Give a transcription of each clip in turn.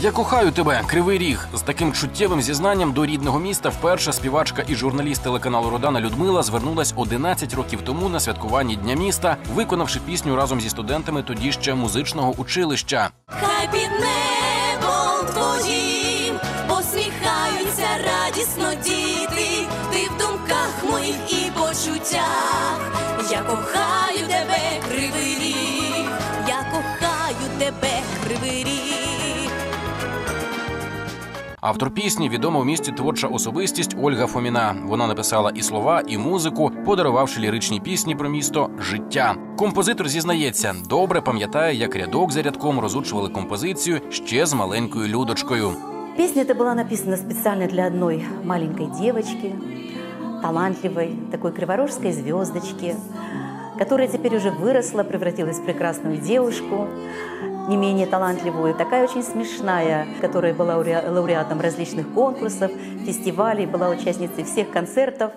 Я кохаю тебе, кривий ріг. З таким чуттєвим зізнанням до рідного міста вперше співачка і журналіст телеканалу Родана Людмила звернулась 11 років тому на святкуванні Дня міста, виконавши пісню разом зі студентами тоді ще музичного училища. Хай під небом твоїм посміхаються радісно діти, ти в думках моїх і почуттях. Я кохаю тебе, кривий ріг, я кохаю тебе, кривий ріг. Автор пісні відома в місті творча особистість Ольга Фоміна. Вона написала і слова, і музику, подарувавши ліричні пісні про місто життя. Композитор зізнається, добре пам'ятає, як рядок за рядком розучували композицію ще з маленькою людочкою. Песня эта была написана специально для одной маленькой девочки, талантливой, такой криворожской звездочки, которая теперь уже выросла, превратилась в прекрасную девушку, не менее талантливую, такая очень смешная, которая была лауре- лауреатом различных конкурсов, фестивалей, была участницей всех концертов.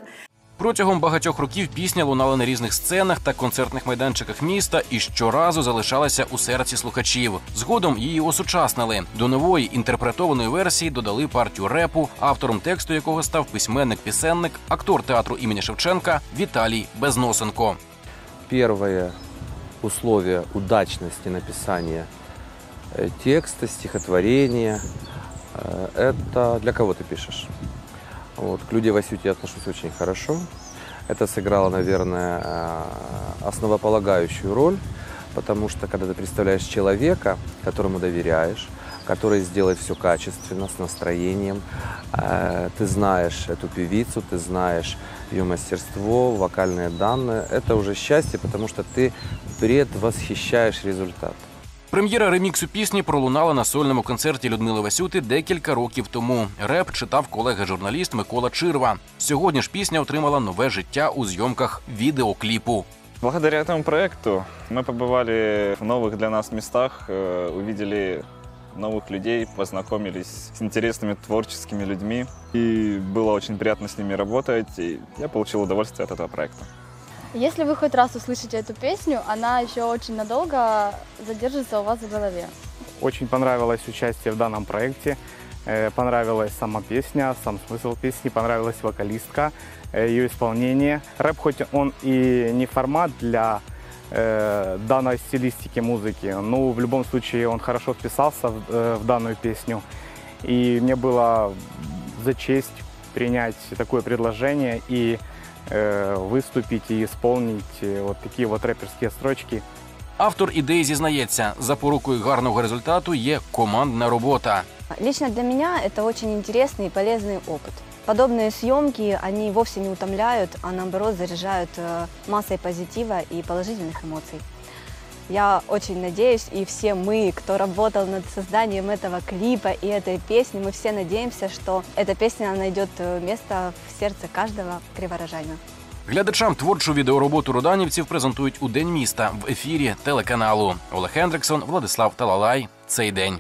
Протягом багатьох років пісня лунала на різних сценах та концертних майданчиках міста і щоразу залишалася у серці слухачів. Згодом її осучаснили. До нової інтерпретованої версії додали партію репу, автором тексту якого став письменник-пісенник, актор театру імені Шевченка Віталій Безносенко. Первое условие удачности написания э, текста, стихотворения э, – это для кого ты пишешь. Вот, к Люде Васюте я отношусь очень хорошо. Это сыграло, наверное, э, основополагающую роль, потому что когда ты представляешь человека, которому доверяешь, который сделает все качественно, с настроением, э, ты знаешь эту певицу, ты знаешь ее мастерство, вокальные данные, это уже счастье, потому что ты предвосхищаешь результат. Прем'єра реміксу пісні пролунала на сольному концерті Людмили Васюти декілька років тому. Реп читав колега-журналіст Микола Чирва. Сьогодні ж пісня отримала нове життя у зйомках відеокліпу. Благодаря этому проекту мы побывали в новых для нас местах, э, увидели новых людей, познакомились с интересными творческими людьми. И было очень приятно с ними работать, и я получил удовольствие от этого проекта. Если вы хоть раз услышите эту песню, она еще очень надолго задержится у вас в голове. Очень понравилось участие в данном проекте. Э, Понравилась сама песня, сам смысл песни, понравилась вокалистка, э, ее исполнение. Рэп, хоть он и не формат для э, данной стилистики музыки, но в любом случае он хорошо вписался в, э, в данную песню. И мне было за честь принять такое предложение и э, выступить и исполнить э, вот такие вот рэперские строчки. Автор ідеї зізнається, запорукою гарного результату є командна робота. Лично для меня это очень интересный и полезный опыт. Подобные съемки, они вовсе не утомляют, а наоборот заряжают э, массой позитива и положительных эмоций. Я очень надеюсь, и все мы, кто работал над созданием этого клипа и этой песни, мы все надеемся, что эта песня найдет э, место в сердце каждого криворожанина. Глядачам творчу відеороботу роданівців презентують у День міста в ефірі телеканалу. Олег Хендриксон, Владислав Талалай. Цей день.